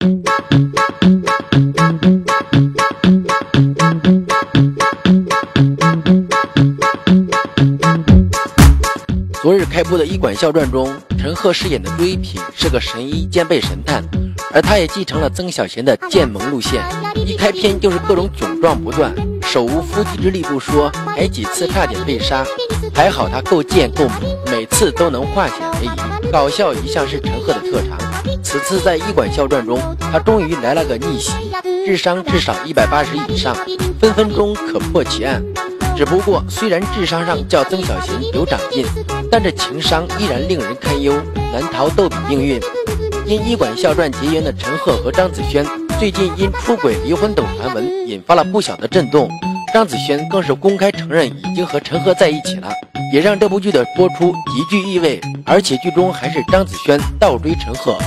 昨日开播的《医馆笑传》中，陈赫饰演的朱一品是个神医兼备神探，而他也继承了曾小贤的剑盟路线，一开篇就是各种囧状不断，手无缚鸡之力不说，还几次差点被杀，还好他够贱够猛，每次都能化险为夷。搞笑一向是陈赫的特长，此次在《医馆笑传》中，他终于来了个逆袭，智商至少一百八十以上，分分钟可破奇案。只不过，虽然智商上较曾小贤有长进，但这情商依然令人堪忧，难逃逗比命运。因《医馆笑传》结缘的陈赫和张子萱，最近因出轨、离婚等传闻引发了不小的震动。张子萱更是公开承认已经和陈赫在一起了，也让这部剧的播出极具意味。而且剧中还是张子萱倒追陈赫，